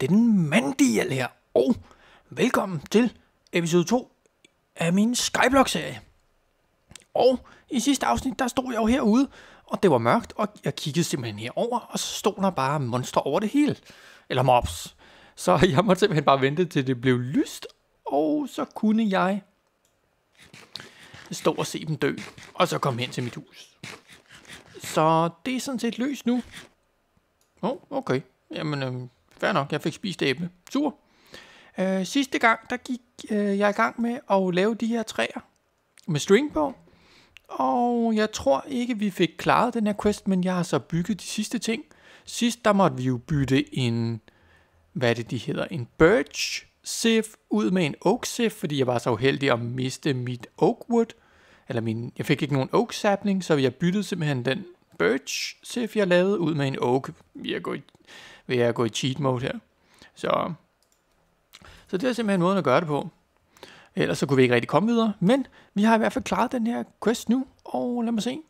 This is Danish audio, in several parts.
det er den mandige her, og velkommen til episode 2 af min Skyblock-serie. Og i sidste afsnit, der stod jeg jo herude, og det var mørkt, og jeg kiggede simpelthen herover, og så stod der bare monster over det hele. Eller mobs. Så jeg måtte simpelthen bare vente til det blev lyst, og så kunne jeg stå og se dem dø, og så komme hen til mit hus. Så det er sådan set løst nu. Åh, oh, okay. Jamen, øh, fair nok, jeg fik spist æble. Super. Øh, sidste gang, der gik øh, jeg i gang med at lave de her træer med string på. Og jeg tror ikke, vi fik klaret den her quest, men jeg har så bygget de sidste ting. Sidst, der måtte vi jo bytte en, hvad er det, de hedder, en birch sieve ud med en oak sieve, fordi jeg var så uheldig at miste mit oak wood. Eller min, jeg fik ikke nogen oak sapling, så jeg byttede simpelthen den birch sieve, jeg lavede, ud med en oak Jeg går ved at gå i cheat mode her. Så, så det er simpelthen måden at gøre det på. Ellers så kunne vi ikke rigtig komme videre. Men vi har i hvert fald klaret den her quest nu. Og lad mig se.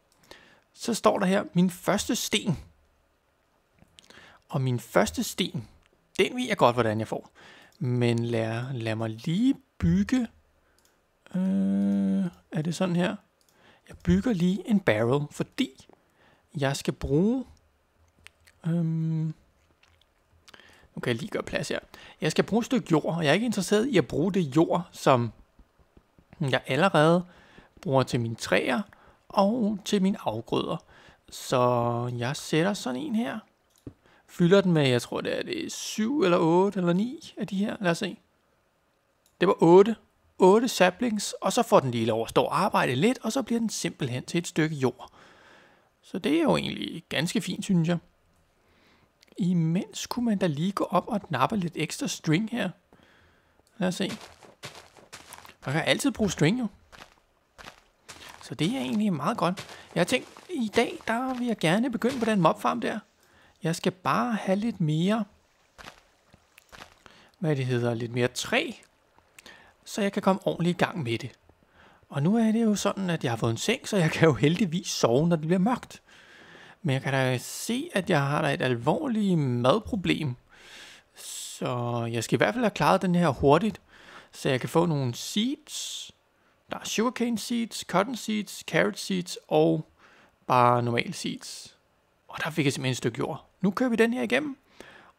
Så står der her, min første sten. Og min første sten, den ved jeg godt, hvordan jeg får. Men lad, lad mig lige bygge... Øh, er det sådan her? Jeg bygger lige en barrel, fordi jeg skal bruge... Øhm, nu kan jeg lige gøre plads her. Jeg skal bruge et stykke jord, og jeg er ikke interesseret i at bruge det jord, som jeg allerede bruger til mine træer og til mine afgrøder. Så jeg sætter sådan en her. Fylder den med, jeg tror det er det 7 eller 8 eller 9 af de her. Lad os se. Det var 8. 8 saplings, og så får den lige lov at stå og arbejde lidt, og så bliver den simpelthen til et stykke jord. Så det er jo egentlig ganske fint, synes jeg. Imens kunne man da lige gå op og nappe lidt ekstra string her. Lad os se. Man kan altid bruge string jo. Så det er egentlig meget godt. Jeg har tænkt, i dag der vil jeg gerne begynde på den mobfarm der. Jeg skal bare have lidt mere, hvad det hedder, lidt mere træ, så jeg kan komme ordentligt i gang med det. Og nu er det jo sådan, at jeg har fået en seng, så jeg kan jo heldigvis sove, når det bliver mørkt. Men jeg kan da se, at jeg har et alvorligt madproblem. Så jeg skal i hvert fald have klaret den her hurtigt, så jeg kan få nogle seeds. Der er sugarcane seeds, cotton seeds, carrot seeds og bare normal seeds. Og der fik jeg simpelthen et stykke jord. Nu kører vi den her igennem.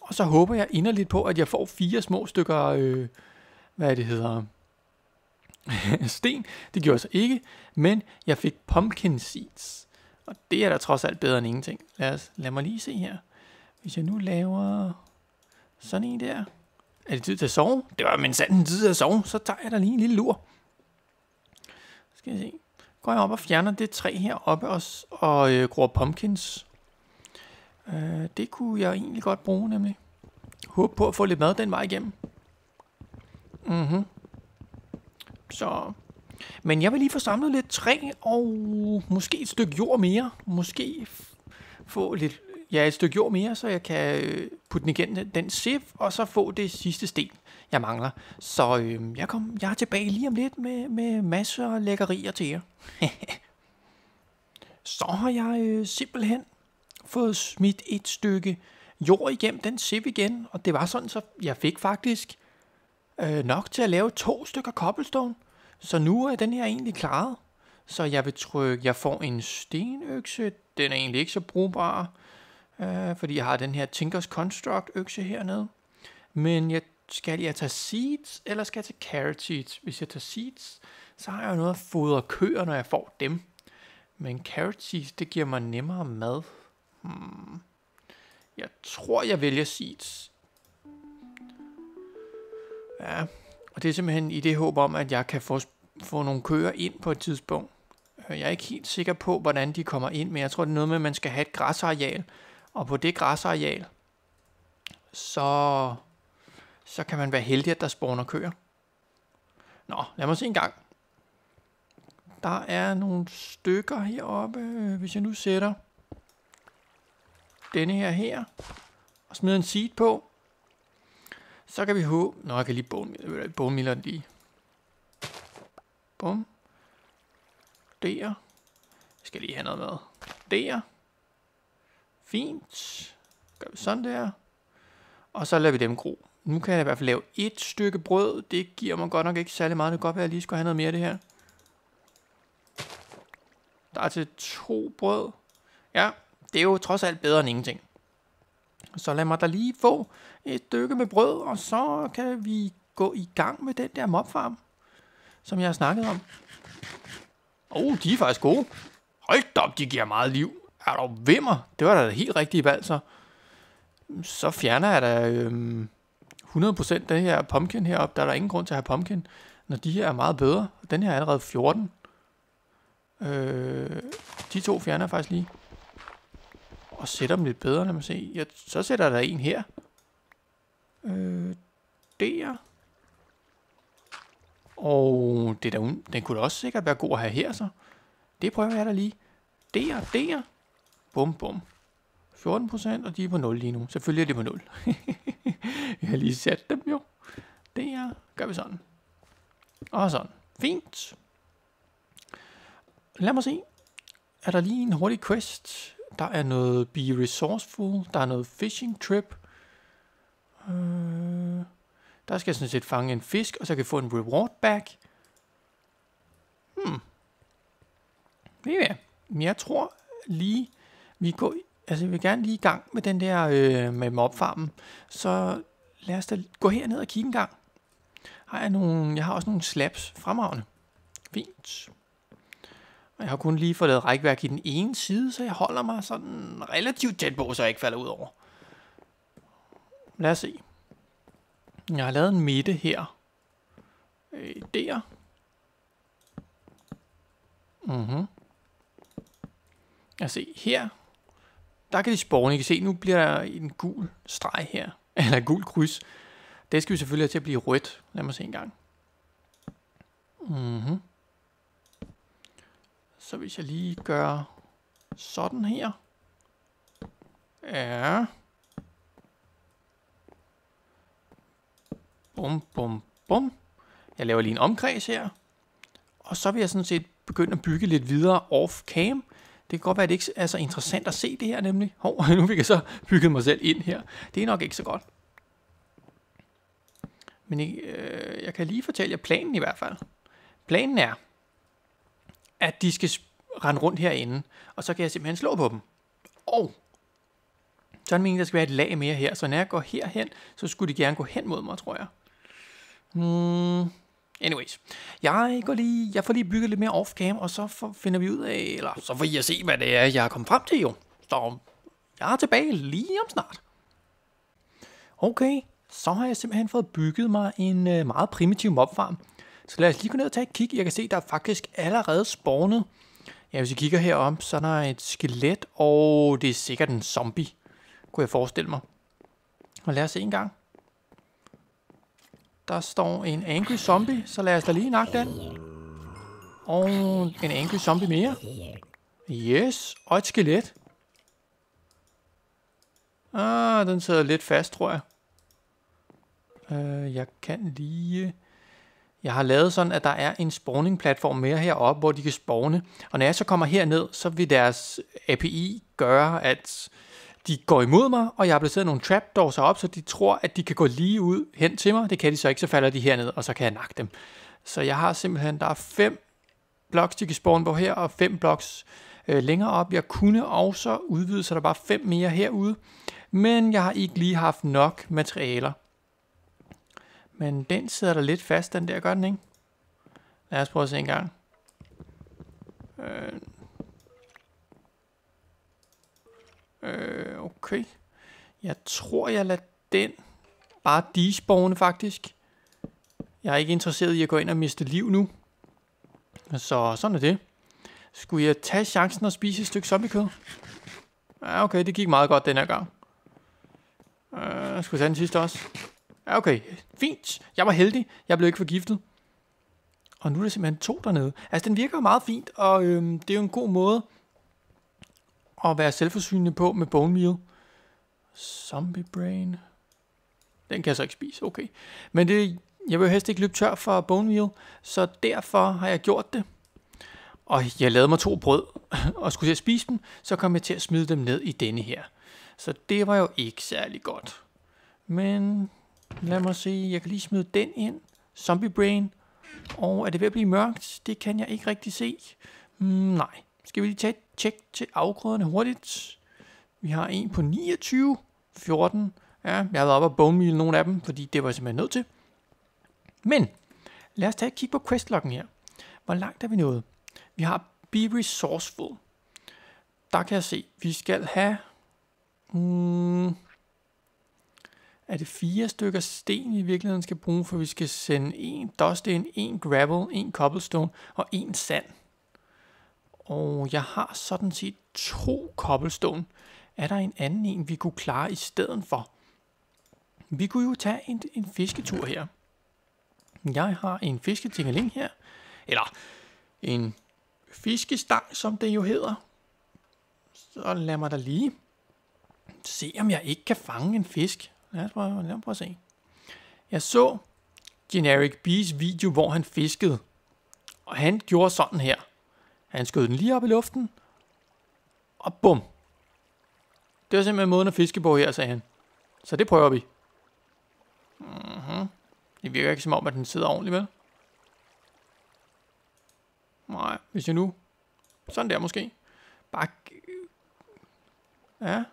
Og så håber jeg inderligt på, at jeg får fire små stykker, øh, hvad det hedder, sten. Det gjorde jeg så ikke, men jeg fik pumpkin seeds. Og det er da trods alt bedre end ingenting. Lad, os, lad mig lige se her. Hvis jeg nu laver sådan en der. Er det tid til at sove? Det var min sanden tid til at sove. Så tager jeg da lige en lille lur. Skal jeg se. Går jeg op og fjerner det træ her oppe og, og øh, gror pumpkins. Øh, det kunne jeg egentlig godt bruge nemlig. Håb på at få lidt mad den vej igennem. Mhm. Så men jeg vil lige få samlet lidt træ og måske et stykke jord mere. Måske få lidt, ja, et stykke jord mere, så jeg kan øh, putte den igen den sif, og så få det sidste sten, jeg mangler. Så øh, jeg, kom, jeg er tilbage lige om lidt med, med masser af lækkerier til jer. så har jeg øh, simpelthen fået smidt et stykke jord igennem den sip igen, og det var sådan, så jeg fik faktisk øh, nok til at lave to stykker cobblestone. Så nu er den her egentlig klaret. Så jeg vil trykke, jeg får en stenøkse. Den er egentlig ikke så brugbar, øh, fordi jeg har den her Tinkers Construct økse hernede. Men jeg, skal jeg tage seeds, eller skal jeg tage carrot seeds? Hvis jeg tager seeds, så har jeg jo noget at fodre køer, når jeg får dem. Men carrot seeds, det giver mig nemmere mad. Hmm. Jeg tror, jeg vælger seeds. Ja, og det er simpelthen i det håb om, at jeg kan få få nogle køer ind på et tidspunkt. Øh, jeg er ikke helt sikker på, hvordan de kommer ind, men jeg tror, det er noget med, at man skal have et græsareal. Og på det græsareal, så, så kan man være heldig, at der spawner køer. Nå, lad mig se en gang. Der er nogle stykker heroppe, øh, hvis jeg nu sætter denne her her, og smider en seed på, så kan vi håbe... Nå, jeg kan lige bone, den lige. Bum. Der. Jeg skal lige have noget med. Der. Fint. Gør vi sådan der. Og så lader vi dem gro. Nu kan jeg i hvert fald lave et stykke brød. Det giver mig godt nok ikke særlig meget. Det kan godt være, at jeg lige skulle have noget mere af det her. Der er til to brød. Ja, det er jo trods alt bedre end ingenting. Så lad mig da lige få et dykke med brød, og så kan vi gå i gang med den der mobfarm, som jeg har snakket om. Oh, de er faktisk gode. Hold da op, de giver meget liv. Er du vimmer? Det var da helt rigtige valg, så. Så fjerner jeg da øhm, 100% den her pumpkin heroppe. Der er der ingen grund til at have pumpkin, når de her er meget bedre. Den her er allerede 14. Øh, de to fjerner jeg faktisk lige. Og sætter dem lidt bedre, lad mig se. Jeg, så sætter der en her. Øh, der. Og det der, den kunne da også sikkert være god at have her, så. Det prøver jeg da lige. Der, der. Bum, bum. 14 procent, og de er på 0 lige nu. Selvfølgelig er de på 0. jeg har lige sat dem jo. Der gør vi sådan. Og sådan. Fint. Lad mig se. Er der lige en hurtig quest? Der er noget Be Resourceful. Der er noget Fishing Trip. Øh, der skal jeg sådan set fange en fisk, og så kan jeg få en reward back. Hmm. Ja, jeg tror lige, vi går, altså jeg vil gerne lige i gang med den der øh, med mobfarmen. Så lad os da gå herned og kigge en gang. Har jeg, nogle, jeg har også nogle slabs fremragende. Fint. Og jeg har kun lige fået lavet rækværk i den ene side, så jeg holder mig sådan relativt tæt på, så jeg ikke falder ud over. Lad os se. Jeg har lavet en midte her. Øh, der. Mhm. Jeg se her. Der kan de spawne. I kan se, nu bliver der en gul streg her. Eller en gul kryds. Det skal vi selvfølgelig have til at blive rødt. Lad mig se en gang. Mhm. Så hvis jeg lige gør sådan her. Ja. Bum, bum, bum. Jeg laver lige en omkreds her. Og så vil jeg sådan set begynde at bygge lidt videre off-cam. Det kan godt være, at det ikke er så interessant at se det her nemlig. Hov, nu fik jeg så bygget mig selv ind her. Det er nok ikke så godt. Men øh, jeg kan lige fortælle jer planen i hvert fald. Planen er, at de skal rende rundt herinde, og så kan jeg simpelthen slå på dem. Og så er det meningen, der skal være et lag mere her, så når jeg går herhen, så skulle de gerne gå hen mod mig, tror jeg. Hmm. Anyways, jeg, går lige, jeg får lige bygget lidt mere off-cam, og så får, finder vi ud af, eller så får I at se, hvad det er, jeg er kommet frem til jo. Så jeg er tilbage lige om snart. Okay, så har jeg simpelthen fået bygget mig en øh, meget primitiv mobfarm. Så lad os lige gå ned og tage et kig. Jeg kan se, der er faktisk allerede spawnet. Ja, hvis I kigger herom, så er der et skelet, og det er sikkert en zombie, kunne jeg forestille mig. Og lad os se en gang. Der står en angry zombie, så lad os da lige nakke den. Og en angry zombie mere. Yes, og et skelet. Ah, den sidder lidt fast, tror jeg. Uh, jeg kan lige... Jeg har lavet sådan, at der er en spawning-platform mere heroppe, hvor de kan spawne. Og når jeg så kommer herned, så vil deres API gøre, at de går imod mig, og jeg har placeret nogle trapdoors op, så de tror, at de kan gå lige ud hen til mig. Det kan de så ikke, så falder de herned, og så kan jeg nakke dem. Så jeg har simpelthen, der er fem blocks, de kan spawne på her, og fem blocks øh, længere op. Jeg kunne også udvide, så der er bare fem mere herude. Men jeg har ikke lige haft nok materialer. Men den sidder der lidt fast, den der, gør den ikke? Lad os prøve at se en gang. Øh, Øh, okay. Jeg tror, jeg lader den bare despawne faktisk. Jeg er ikke interesseret i at gå ind og miste liv nu. Så sådan er det. Skulle jeg tage chancen og spise et stykke zombiekød? Ja, okay, det gik meget godt den her gang. Uh, skulle jeg tage den sidste også? Ja, okay. Fint. Jeg var heldig. Jeg blev ikke forgiftet. Og nu er der simpelthen to dernede. Altså, den virker meget fint, og øhm, det er jo en god måde at være selvforsynende på med bone meal. Zombie brain. Den kan jeg så ikke spise, okay. Men det, jeg vil helst ikke løbe tør for bone meal, så derfor har jeg gjort det. Og jeg lavede mig to brød, og skulle jeg spise dem, så kom jeg til at smide dem ned i denne her. Så det var jo ikke særlig godt. Men lad mig se, jeg kan lige smide den ind. Zombie Brain. Og er det ved at blive mørkt? Det kan jeg ikke rigtig se. Mm, nej. Skal vi lige tage et tjek til afgrøderne hurtigt? Vi har en på 29, 14. Ja, jeg har været oppe og bone meal nogle af dem, fordi det var jeg simpelthen nødt til. Men lad os tage et kig på questloggen her. Hvor langt er vi nået? Vi har Be Resourceful. Der kan jeg se, vi skal have... Hmm, er det fire stykker sten, vi i virkeligheden skal bruge, for vi skal sende en dust en, en gravel, en cobblestone og en sand. Og jeg har sådan set to cobblestone. Er der en anden en, vi kunne klare i stedet for? Vi kunne jo tage en, en fisketur her. Jeg har en fisketingeling her. Eller en fiskestang, som det jo hedder. Så lad mig da lige se, om jeg ikke kan fange en fisk. Lad os prøve, lad os prøve at se. Jeg så Generic Bees video, hvor han fiskede. Og han gjorde sådan her. Han skød den lige op i luften. Og bum. Det var simpelthen måden at fiske på her, sagde han. Så det prøver vi. Mm-hmm. Det virker ikke som om, at den sidder ordentligt, vel? Nej, hvis jeg nu... Sådan der måske. Bare... Ja.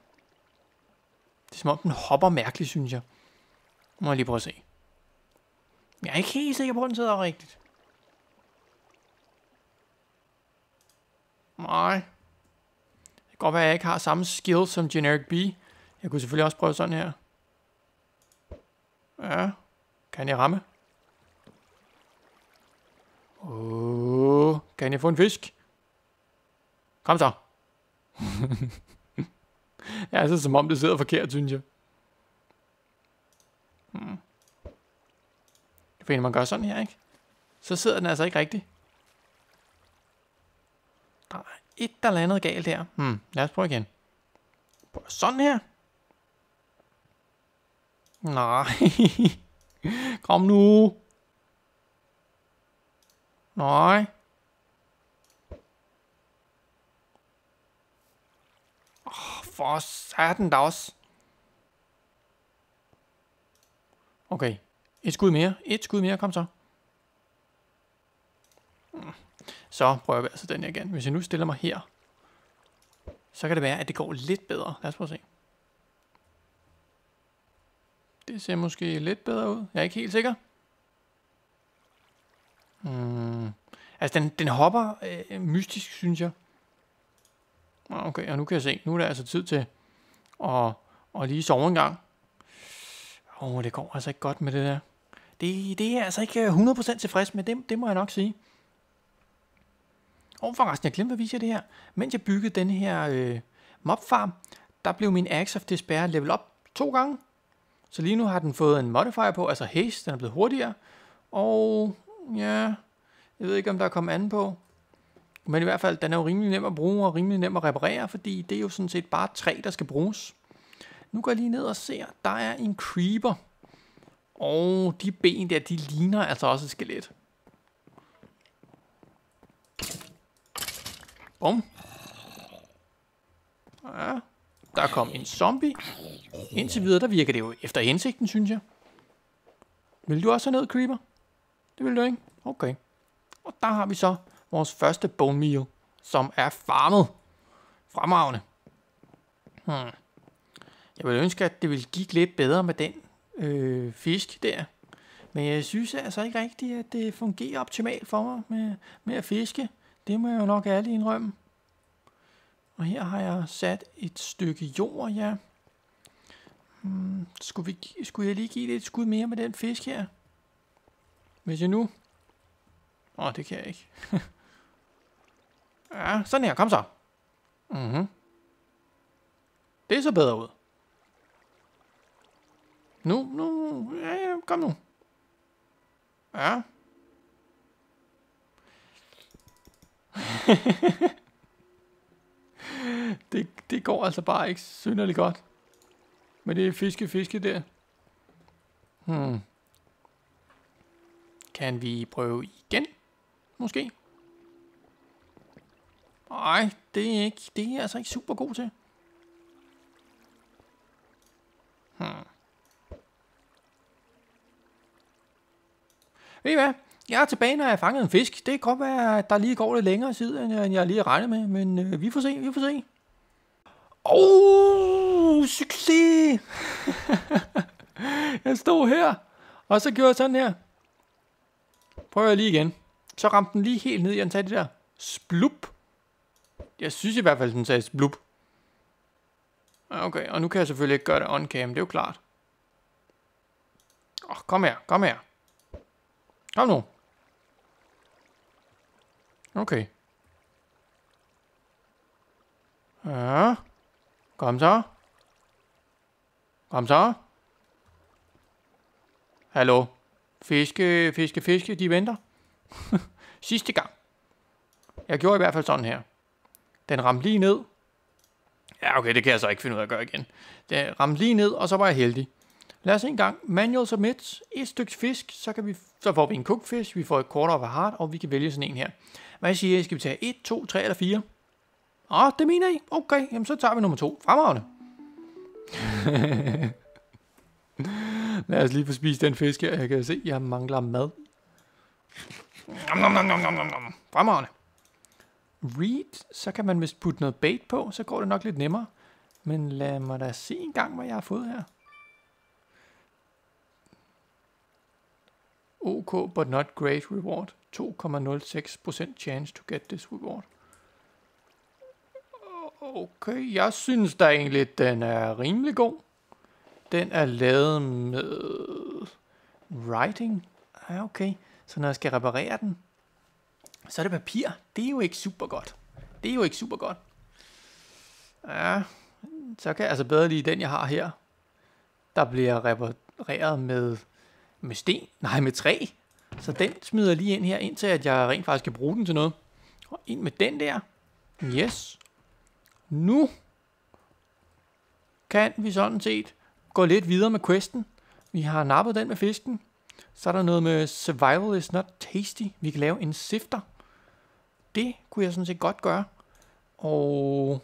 Det er som om, den hopper mærkeligt, synes jeg. Må jeg lige prøve at se. Jeg er ikke helt sikker på, at den sidder rigtigt. Nej. Det kan godt være, at jeg ikke har samme skill som Generic B. Jeg kunne selvfølgelig også prøve sådan her. Ja. Kan jeg ramme? Åh, kan jeg få en fisk? Kom så. ja, altså som om det sidder forkert, synes jeg. Hmm. For man gør sådan her, ikke? Så sidder den altså ikke rigtigt. Der er et eller andet galt her. Hmm, lad os prøve igen. Prøv sådan her. Nej. Kom nu. Nej. Oh, for satan da også. Okay. Et skud mere. Et skud mere. Kom så. Hmm. Så prøver vi altså den her igen. Hvis jeg nu stiller mig her, så kan det være, at det går lidt bedre. Lad os prøve at se. Det ser måske lidt bedre ud. Jeg er ikke helt sikker. Mm. Altså, den, den hopper øh, mystisk, synes jeg. Okay, og nu kan jeg se. Nu er det altså tid til at, at lige sove en gang. Åh, oh, det går altså ikke godt med det der. Det, det er altså ikke 100% tilfreds med, det, det må jeg nok sige. Og forresten, jeg glemte at vise jer det her. Mens jeg byggede den her øh, mobfarm, der blev min Axe of Despair level op to gange. Så lige nu har den fået en modifier på, altså haste, den er blevet hurtigere. Og ja, jeg ved ikke, om der er kommet anden på. Men i hvert fald, den er jo rimelig nem at bruge og rimelig nem at reparere, fordi det er jo sådan set bare træ, der skal bruges. Nu går jeg lige ned og ser, der er en creeper. Og de ben der, de ligner altså også et skelet. Bum. Ja, der kom en zombie. Indtil videre, der virker det jo efter hensigten, synes jeg. Vil du også have ned, Creeper? Det vil du ikke? Okay. Og der har vi så vores første bone meal, som er farmet. Fremragende. Hmm. Jeg ville ønske, at det ville gik lidt bedre med den øh, fisk der. Men jeg synes altså ikke rigtigt, at det fungerer optimalt for mig med, med at fiske. Det må jeg jo nok ærligt indrømme. Og her har jeg sat et stykke jord, ja. Hmm, skulle, vi, skulle jeg lige give det et skud mere med den fisk her? Hvis jeg nu... Åh, oh, det kan jeg ikke. ja, sådan her. Kom så. Mhm. Det så bedre ud. Nu, nu, ja, ja, kom nu. Ja. det, det går altså bare ikke synderligt godt. Men det er fiske, fiske der. Hmm. Kan vi prøve igen? Måske? Nej, det er, ikke, det er jeg altså ikke super god til. Hmm. Ved I hvad? Jeg er tilbage, når jeg har fanget en fisk. Det kan godt være, at der lige går lidt længere tid, end jeg, end jeg lige regnet med. Men øh, vi får se, vi får se. Oh, succes! jeg stod her, og så gjorde jeg sådan her. Prøver jeg lige igen. Så ramte den lige helt ned, i den det der splup. Jeg synes i hvert fald, den sagde splup. Okay, og nu kan jeg selvfølgelig ikke gøre det on cam, det er jo klart. Oh, kom her, kom her. Kom nu. Okay. Ja. Kom så. Kom så. Hallo. Fiske, fiske, fiske, de venter. Sidste gang. Jeg gjorde i hvert fald sådan her. Den ramte lige ned. Ja, okay, det kan jeg så ikke finde ud af at gøre igen. Den ramte lige ned, og så var jeg heldig. Lad os en gang. Manual submit. Et stykke fisk, så, kan vi, så får vi en cooked fish, vi får et quarter of a heart, og vi kan vælge sådan en her. Hvad siger I? Skal vi tage 1, 2, 3 eller 4? Åh, oh, det mener I? Okay, jamen så tager vi nummer 2. Fremragende. Lad os lige få spist den fisk her. Jeg kan se, jeg mangler mad. Fremragende. Read, så kan man vist putte noget bait på, så går det nok lidt nemmere. Men lad mig da se en gang, hvad jeg har fået her. OK, but not great reward. 2,06% chance to get this reward. Okay, jeg synes da egentlig, den er rimelig god. Den er lavet med writing. Ja, okay. Så når jeg skal reparere den, så er det papir. Det er jo ikke super godt. Det er jo ikke super godt. Ja, så kan jeg altså bedre lige den, jeg har her. Der bliver repareret med, med sten. Nej, med træ. Så den smider jeg lige ind her, indtil at jeg rent faktisk kan bruge den til noget. Og ind med den der. Yes. Nu kan vi sådan set gå lidt videre med questen. Vi har nappet den med fisken. Så er der noget med survival is not tasty. Vi kan lave en sifter. Det kunne jeg sådan set godt gøre. Og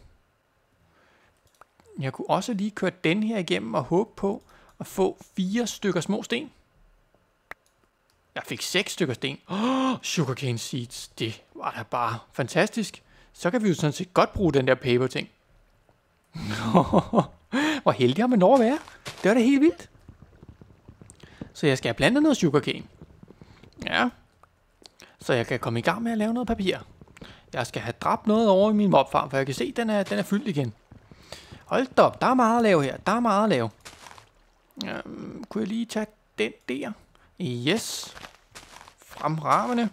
jeg kunne også lige køre den her igennem og håbe på at få fire stykker små sten. Jeg fik seks stykker sten. Oh, sugarcane seeds, det var da bare fantastisk. Så kan vi jo sådan set godt bruge den der paper ting. Hvor heldig har man lov at være. Det var da helt vildt. Så jeg skal have plantet noget sugarcane. Ja. Så jeg kan komme i gang med at lave noget papir. Jeg skal have dræbt noget over i min mobfarm, for jeg kan se, at den er, den er fyldt igen. Hold da op, der er meget at lave her. Der er meget at lave. Um, kunne jeg lige tage den der? Yes. Fremragende.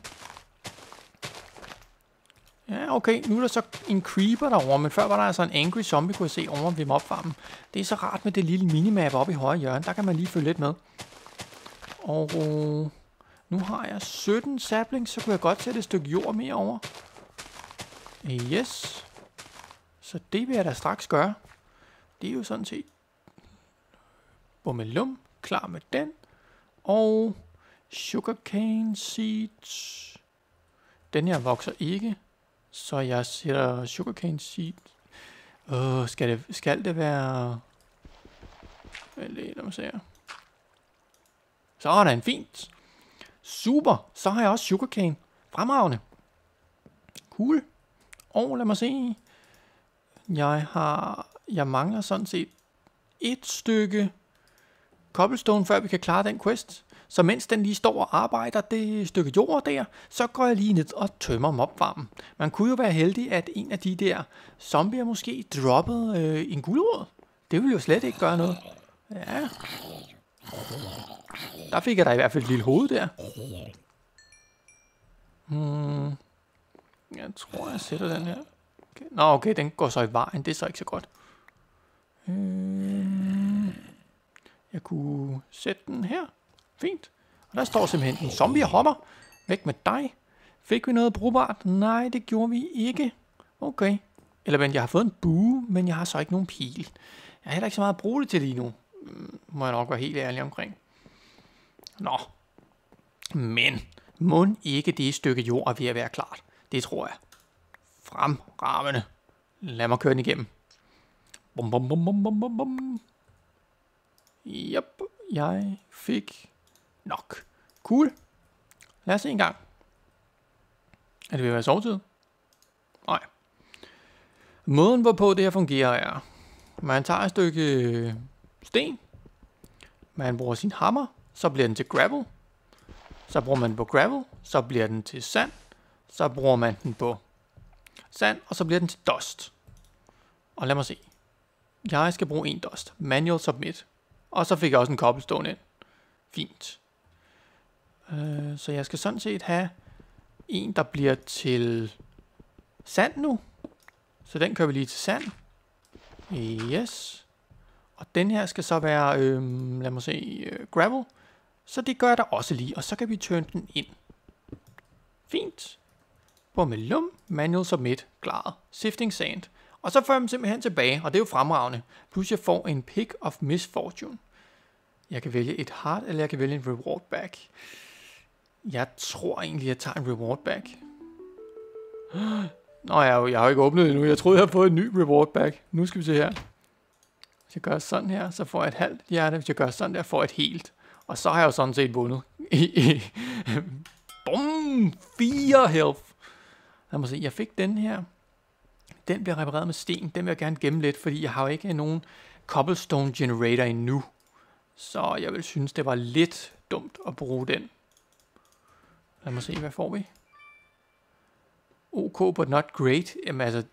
Ja, okay. Nu er der så en creeper derovre, men før var der altså en angry zombie, kunne jeg se over ved mobfarmen. Det er så rart med det lille minimap oppe i højre hjørne. Der kan man lige følge lidt med. Og øh, nu har jeg 17 saplings, så kunne jeg godt sætte et stykke jord mere over. Yes. Så det vil jeg da straks gøre. Det er jo sådan set bummelum, klar med den. Og sugarcane seeds. Den her vokser ikke, så jeg sætter sugarcane seed. Øh, skal det, skal det være... Lad mig se her. Så er en fint. Super, så har jeg også sugarcane. Fremragende. Cool. Og lad mig se. Jeg har... Jeg mangler sådan set et stykke cobblestone, før vi kan klare den quest. Så mens den lige står og arbejder det stykke jord der, så går jeg lige ned og tømmer mobfarmen. Man kunne jo være heldig, at en af de der zombier måske droppede øh, en guldråd. Det ville jo slet ikke gøre noget. Ja. Der fik jeg da i hvert fald et lille hoved der. Hmm. Jeg tror, jeg sætter den her. Okay. Nå, okay, den går så i vejen. Det er så ikke så godt. Hmm. Jeg kunne sætte den her. Fint. Og der står simpelthen en zombie hopper. Væk med dig. Fik vi noget brugbart? Nej, det gjorde vi ikke. Okay. Eller vent, jeg har fået en bue, men jeg har så ikke nogen pil. Jeg har heller ikke så meget at bruge det til lige nu. Må jeg nok være helt ærlig omkring. Nå. Men må ikke det stykke jord er ved at være klart. Det tror jeg. Fremragende. Lad mig køre den igennem. Bum, bum, bum, bum, bum, bum, bum. Yep, jeg fik nok. Cool. Lad os se en gang. Er det ved at være sovetid? Nej. Måden, hvorpå det her fungerer, er, man tager et stykke øh, sten, man bruger sin hammer, så bliver den til gravel, så bruger man den på gravel, så bliver den til sand, så bruger man den på sand, og så bliver den til dust. Og lad mig se. Jeg skal bruge en dust. Manual submit. Og så fik jeg også en cobblestone ind. Fint. Øh, så jeg skal sådan set have en, der bliver til sand nu. Så den kører vi lige til sand. Yes. Og den her skal så være, øh, lad mig se, øh, gravel. Så det gør jeg da også lige, og så kan vi turn den ind. Fint. Bummelum, manual submit, klaret. Sifting sand. Og så får jeg dem simpelthen tilbage, og det er jo fremragende. Plus jeg får en pick of misfortune. Jeg kan vælge et heart, eller jeg kan vælge en reward back. Jeg tror egentlig, jeg tager en reward back. Nå, jeg, har jeg har jo ikke åbnet endnu. Jeg troede, jeg havde fået en ny reward back. Nu skal vi se her. Hvis jeg gør sådan her, så får jeg et halvt hjerte. Hvis jeg gør sådan der, får jeg et helt. Og så har jeg jo sådan set vundet. Bum! 4 health. Lad mig se, jeg fik den her. Den bliver repareret med sten. Den vil jeg gerne gemme lidt, fordi jeg har jo ikke nogen cobblestone generator endnu. Så jeg vil synes, det var lidt dumt at bruge den. Lad mig se, hvad får vi? OK, but not great. Jamen altså,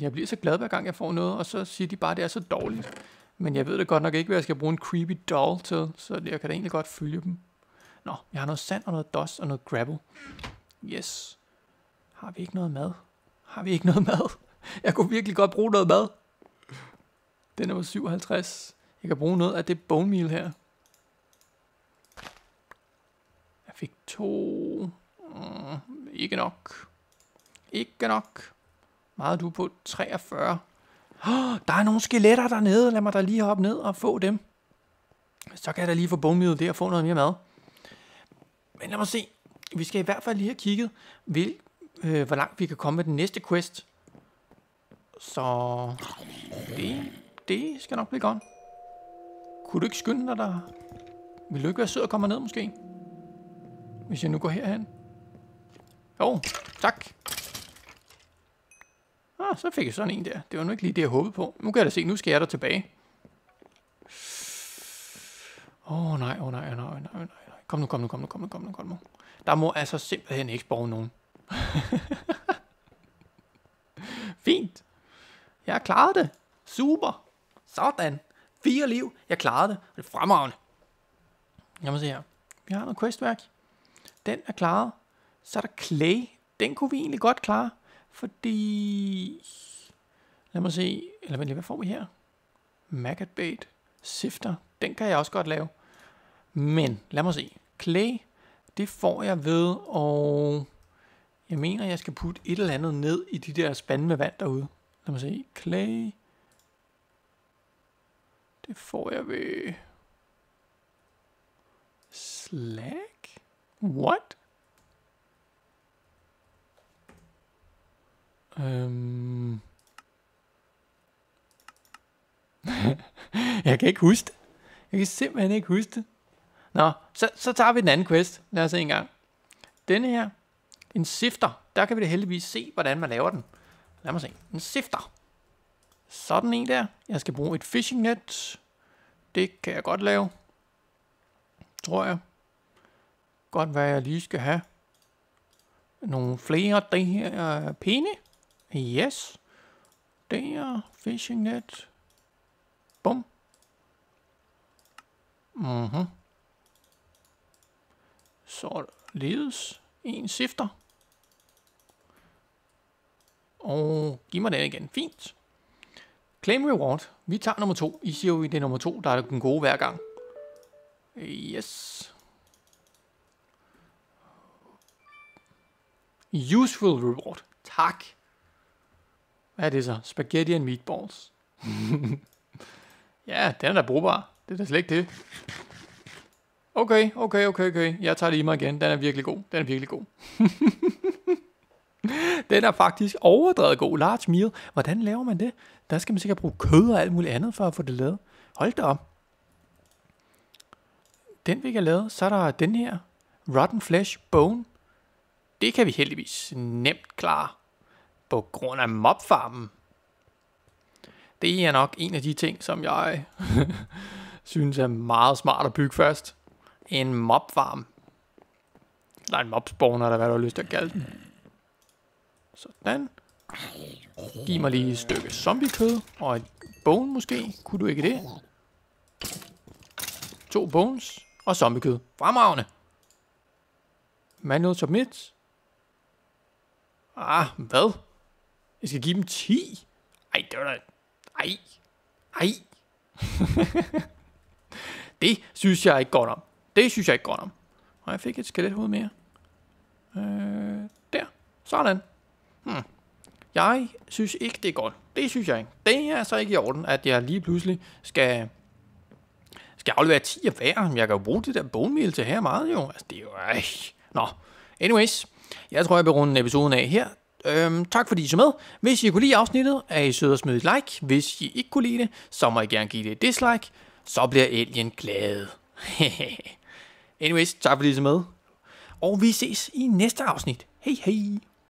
jeg bliver så glad hver gang jeg får noget, og så siger de bare, at det er så dårligt. Men jeg ved det godt nok ikke, hvad jeg skal bruge en creepy doll til, så jeg kan da egentlig godt følge dem. Nå, jeg har noget sand og noget dust og noget gravel. Yes. Har vi ikke noget mad? Har vi ikke noget mad? Jeg kunne virkelig godt bruge noget mad. Den er på 57. Jeg kan bruge noget af det bone meal her. Jeg fik to. Mm, ikke nok. Ikke nok. Meget du på 43. Oh, der er nogle skeletter dernede. Lad mig da lige hoppe ned og få dem. Så kan jeg da lige få bone meal der og få noget mere mad. Men lad mig se. Vi skal i hvert fald lige have kigget, vil, øh, hvor langt vi kan komme med den næste quest. Så det, det skal nok blive godt. Kunne du ikke skynde dig der? Vil du ikke være sød og komme ned måske? Hvis jeg nu går herhen. Jo, oh, tak. Ah, så fik jeg sådan en der. Det var nu ikke lige det, jeg håbede på. Nu kan jeg da se, nu skal jeg der tilbage. Åh oh, nej, åh oh, nej, nej, nej, nej, nej. Kom nu, kom nu, kom nu, kom nu, kom nu, kom nu. Der må altså simpelthen ikke spore nogen. Fint. Jeg har klaret det. Super. Sådan. Fire liv. Jeg klarede det. Det er fremragende. Jeg må se her. Vi har noget questværk. Den er klaret. Så er der clay. Den kunne vi egentlig godt klare. Fordi... Lad mig se. Eller vent hvad får vi her? Maggot bait. Sifter. Den kan jeg også godt lave. Men lad mig se. Clay. Det får jeg ved og jeg mener, jeg skal putte et eller andet ned i de der spande med vand derude. Lad mig se. Clay. Det får jeg ved... Slack? What? Øhm... jeg kan ikke huske det. Jeg kan simpelthen ikke huske det. Nå, så, så tager vi den anden quest. Lad os se en gang. Denne her, en sifter. Der kan vi da heldigvis se, hvordan man laver den. Lad mig se. En sifter. Sådan en der. Jeg skal bruge et fishing net. Det kan jeg godt lave. Tror jeg. Godt hvad jeg lige skal have. Nogle flere det her øh, pinde. Yes. Der. Fishing net. Bum. Mhm. Så ledes en sifter. Og giv mig den igen. Fint. Claim reward. Vi tager nummer to. I siger jo, det er nummer to, der er den gode hver gang. Yes. Useful reward. Tak. Hvad er det så? Spaghetti and meatballs. ja, den er da brugbar. Det er da slet ikke det. Okay, okay, okay, okay. Jeg tager det i mig igen. Den er virkelig god. Den er virkelig god. Den er faktisk overdrevet god. Large meal. Hvordan laver man det? Der skal man sikkert bruge kød og alt muligt andet for at få det lavet. Hold da op. Den vi kan lave. Så er der den her. rotten flesh, bone. Det kan vi heldigvis nemt klare på grund af mobfarmen. Det er nok en af de ting, som jeg synes er meget smart at bygge først. En mobfarm. Eller en mobspawner, eller hvad du har lyst til at kalde den. Sådan. Giv mig lige et stykke zombiekød og et bone måske. Kunne du ikke det? To bones og zombiekød. Fremragende. Manual submit. Ah, hvad? Jeg skal give dem 10? Ej, det var da... Ej. Ej. det synes jeg ikke godt om. Det synes jeg ikke godt om. Og jeg fik et skelethoved mere. Øh, der. Sådan. Hmm. Jeg synes ikke, det er godt. Det synes jeg ikke. Det er så ikke i orden, at jeg lige pludselig skal, skal aflevere 10 af hver. Jeg kan jo bruge det der bone meal til her meget jo. Altså, det er jo... Ej. Nå, anyways. Jeg tror, jeg vil runde episoden af her. Øhm, tak fordi I så med. Hvis I kunne lide afsnittet, er I søde at smide et like. Hvis I ikke kunne lide det, så må I gerne give det et dislike. Så bliver Alien glad. Anyways, tak fordi I så med. Og vi ses i næste afsnit. Hej hej.